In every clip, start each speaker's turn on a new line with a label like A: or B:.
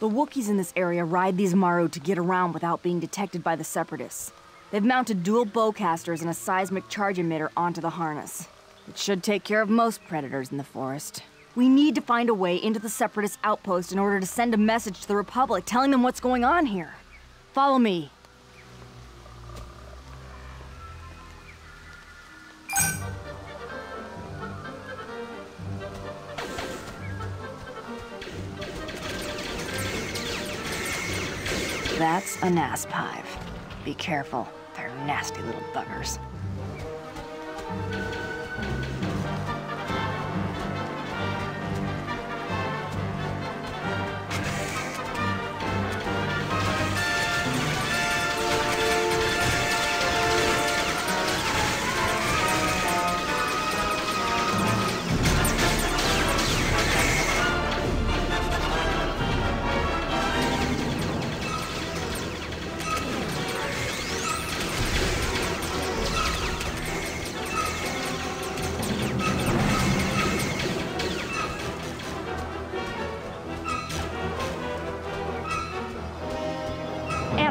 A: The Wookiees in this area ride these Maru to get around without being detected by the Separatists. They've mounted dual bowcasters and a seismic charge emitter onto the harness. It should take care of most predators in the forest. We need to find a way into the Separatist outpost in order to send a message to the Republic telling them what's going on here. Follow me. That's a NASP hive. Be careful, they're nasty little buggers.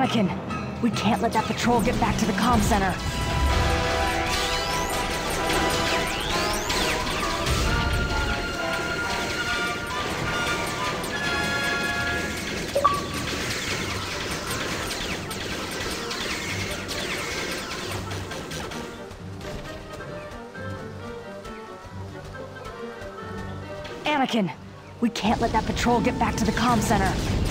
A: Anakin, we can't let that patrol get back to the comm center. Anakin, we can't let that patrol get back to the comm center.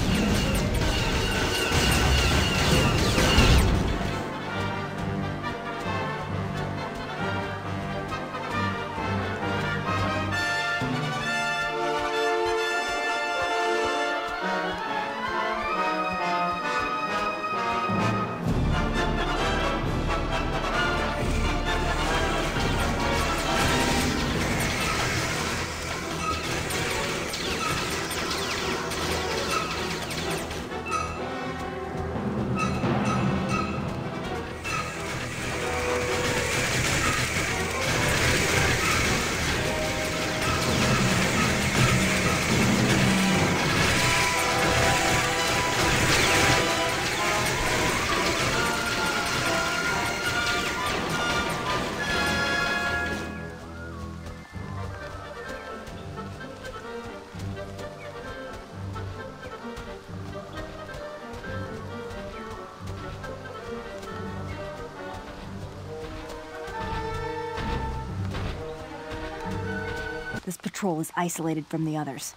A: This patrol is isolated from the others.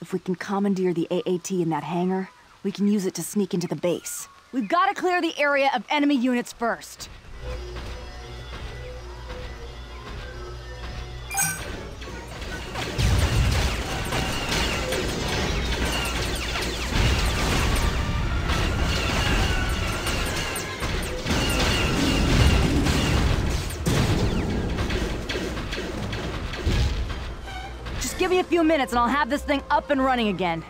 A: If we can commandeer the AAT in that hangar, we can use it to sneak into the base. We've got to clear the area of enemy units first. Give me a few minutes and I'll have this thing up and running again.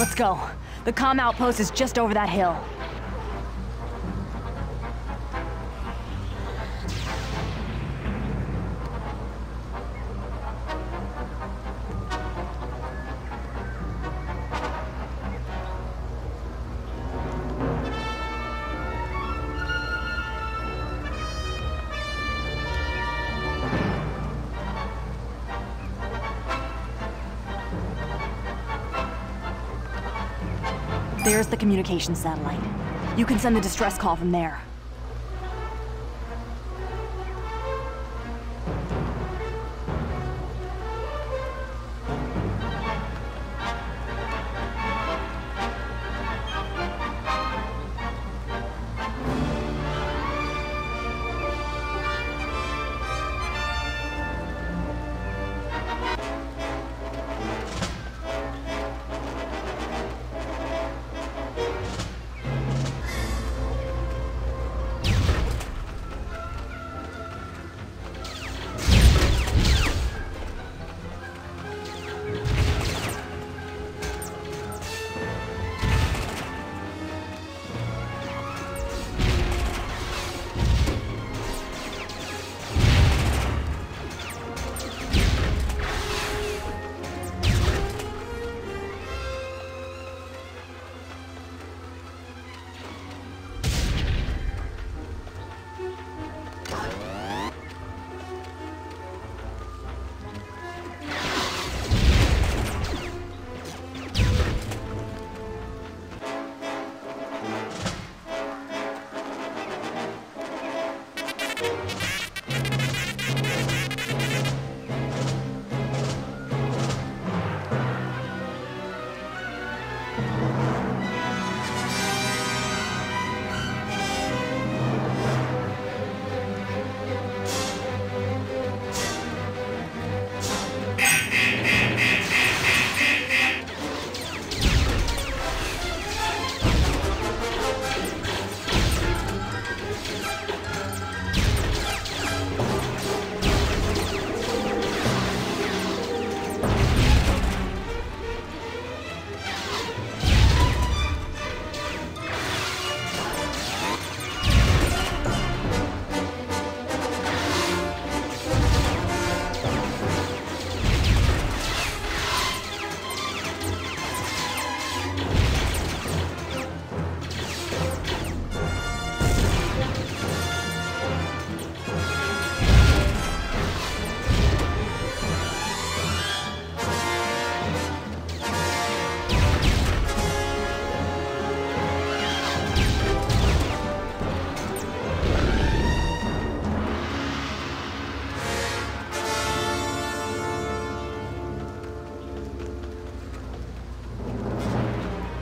A: Let's go. The comm outpost is just over that hill. There's the communication satellite. You can send the distress call from there.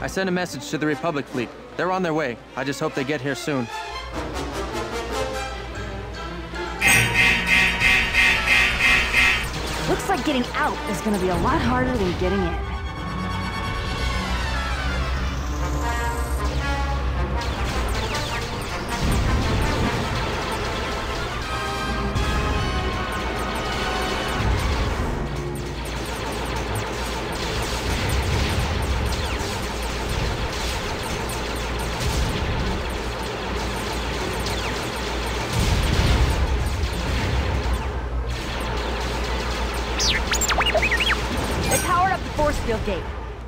B: I sent a message to the Republic fleet. They're on their way. I just hope they get here soon.
A: Looks like getting out is gonna be a lot harder than getting in.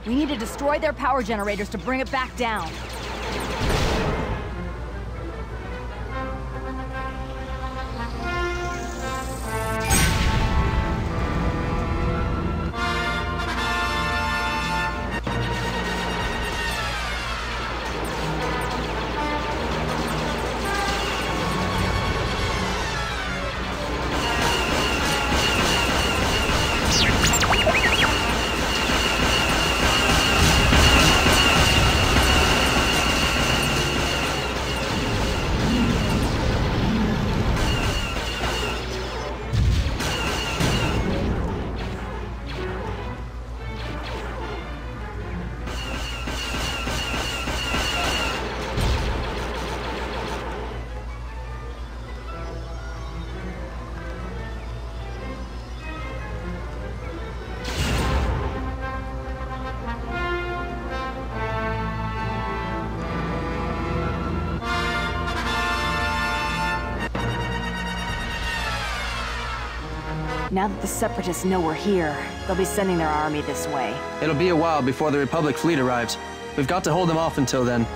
A: We need to destroy their power generators to bring it back down. Now that the Separatists know we're here, they'll be sending their army this way.
B: It'll be a while before the Republic fleet arrives. We've got to hold them off until then.